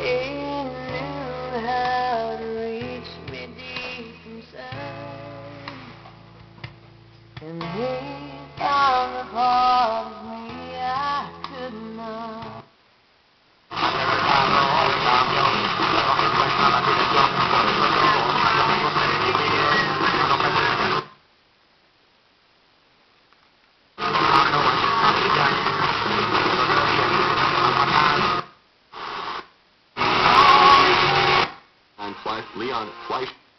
He knew how to reach me deep inside. And he found the heart. Leon Fleisch.